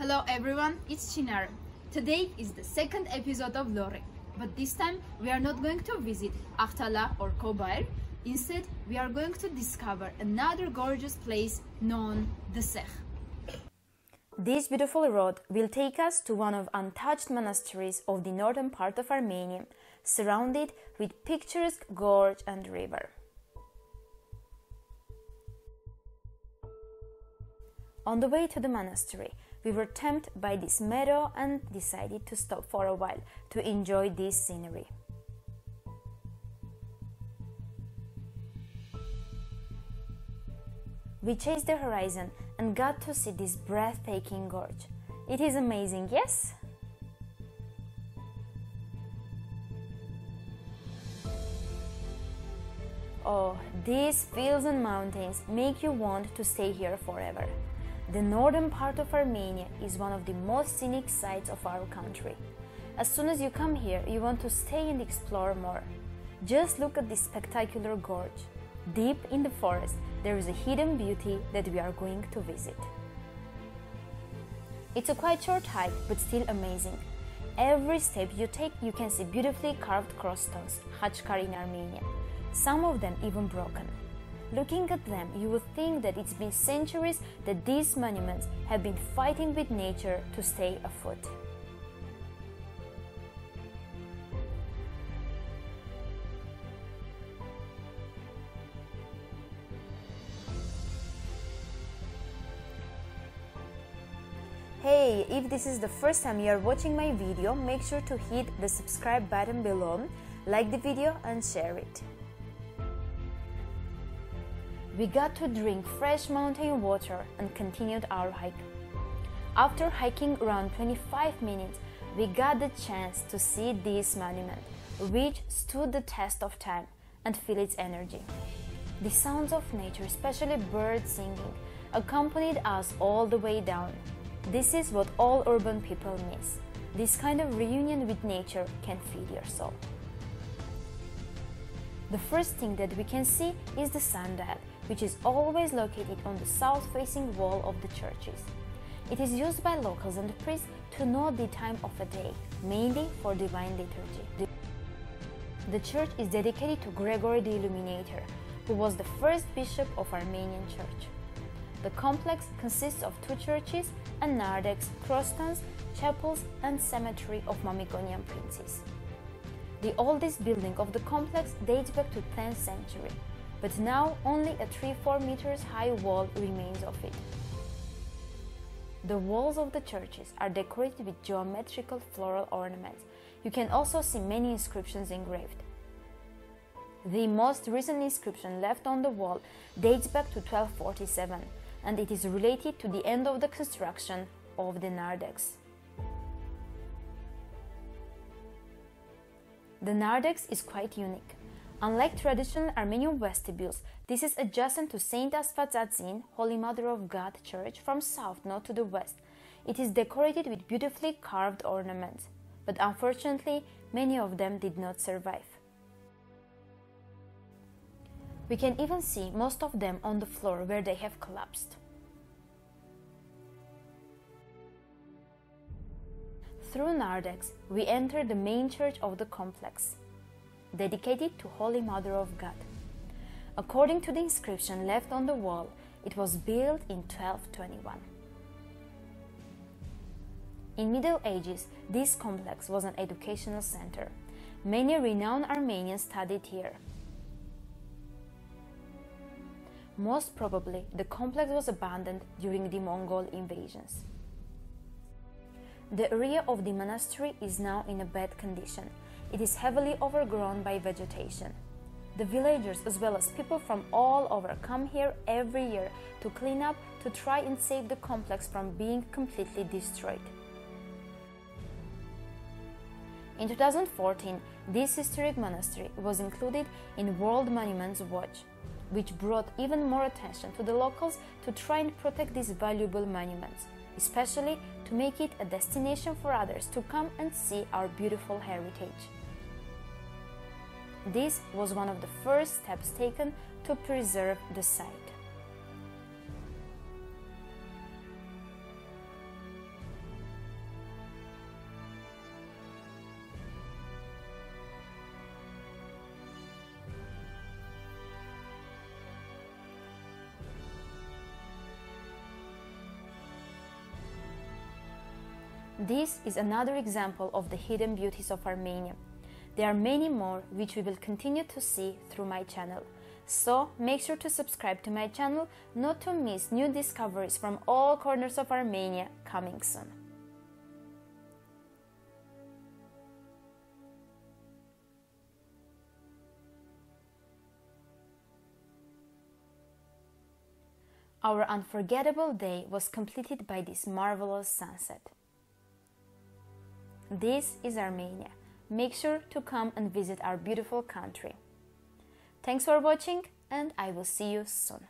Hello everyone, it's Chinar. Today is the second episode of Lori, but this time we are not going to visit Akhtala or Kobayr. Instead, we are going to discover another gorgeous place known Dsegh. This beautiful road will take us to one of untouched monasteries of the northern part of Armenia, surrounded with picturesque gorge and river. On the way to the monastery, we were tempted by this meadow and decided to stop for a while to enjoy this scenery. We chased the horizon and got to see this breathtaking gorge. It is amazing, yes? Oh, these fields and mountains make you want to stay here forever. The northern part of Armenia is one of the most scenic sites of our country. As soon as you come here, you want to stay and explore more. Just look at this spectacular gorge. Deep in the forest, there is a hidden beauty that we are going to visit. It's a quite short hike, but still amazing. Every step you take, you can see beautifully carved cross stones, Khachkar in Armenia. Some of them even broken. Looking at them, you would think that it's been centuries that these monuments have been fighting with nature to stay afoot. Hey, if this is the first time you are watching my video, make sure to hit the subscribe button below, like the video and share it. We got to drink fresh mountain water and continued our hike. After hiking around 25 minutes, we got the chance to see this monument, which stood the test of time and feel its energy. The sounds of nature, especially birds singing, accompanied us all the way down. This is what all urban people miss. This kind of reunion with nature can feed your soul. The first thing that we can see is the sundial, which is always located on the south-facing wall of the churches. It is used by locals and priests to know the time of a day, mainly for divine liturgy. The church is dedicated to Gregory the Illuminator, who was the first bishop of Armenian Church. The complex consists of two churches and narthex, crossstones, chapels, and cemetery of Mamikonian princes. The oldest building of the complex dates back to 10th century, but now only a 3-4 meters high wall remains of it. The walls of the churches are decorated with geometrical floral ornaments. You can also see many inscriptions engraved. The most recent inscription left on the wall dates back to 1247 and it is related to the end of the construction of the narthex. The narthex is quite unique. Unlike traditional Armenian vestibules, this is adjacent to Saint Astvatsatsin, Holy Mother of God Church from south not to the west. It is decorated with beautifully carved ornaments, but unfortunately, many of them did not survive. We can even see most of them on the floor where they have collapsed. Through Narthex, we enter the main church of the complex, dedicated to Holy Mother of God. According to the inscription left on the wall, it was built in 1221. In Middle Ages, this complex was an educational center. Many renowned Armenians studied here. Most probably, the complex was abandoned during the Mongol invasions. The area of the monastery is now in a bad condition. It is heavily overgrown by vegetation. The villagers, as well as people from all over, come here every year to clean up to try and save the complex from being completely destroyed. In 2014, this historic monastery was included in World Monuments Watch, which brought even more attention to the locals to try and protect these valuable monuments especially to make it a destination for others to come and see our beautiful heritage. This was one of the first steps taken to preserve the site. This is another example of the hidden beauties of Armenia. There are many more which we will continue to see through my channel. So make sure to subscribe to my channel not to miss new discoveries from all corners of Armenia coming soon. Our unforgettable day was completed by this marvelous sunset. This is Armenia. Make sure to come and visit our beautiful country. Thanks for watching and I will see you soon.